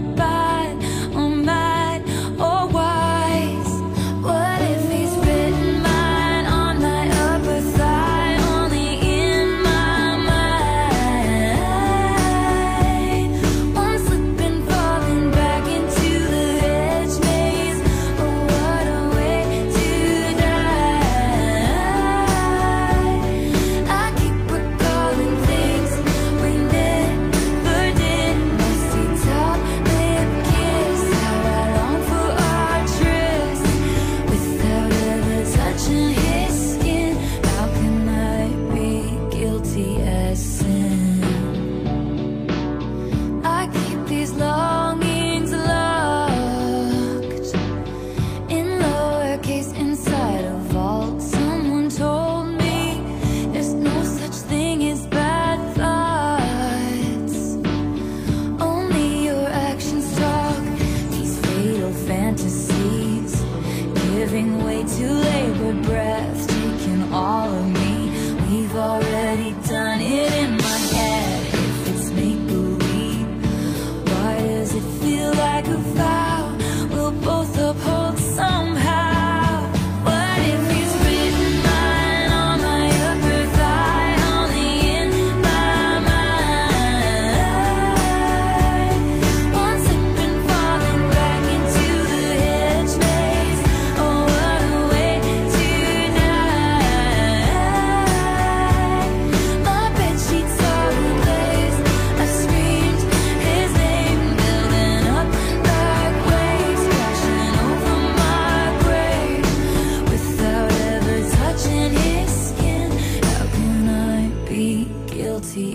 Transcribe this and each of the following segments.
about Way too late. labored breath, taking all of me. We've already done it in my head. If it's make believe, why does it feel like a vow?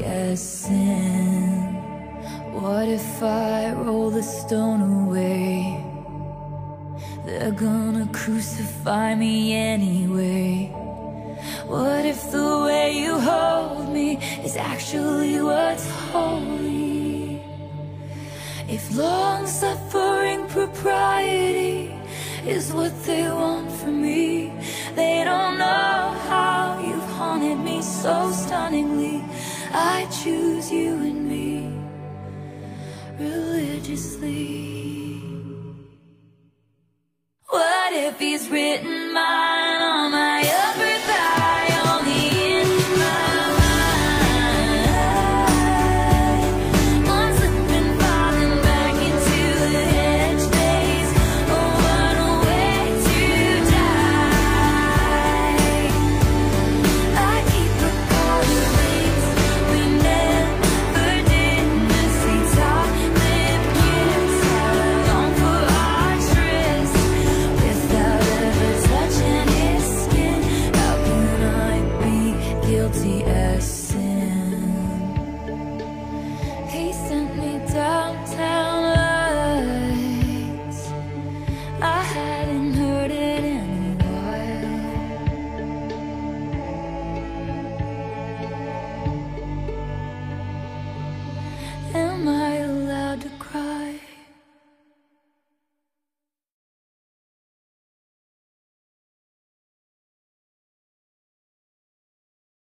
As sin? What if I roll the stone away? They're gonna crucify me anyway. What if the way you hold me is actually what's holy? If long suffering propriety is what they want from me, they don't know how you've haunted me so stunningly. I choose you and me religiously. What if he's written my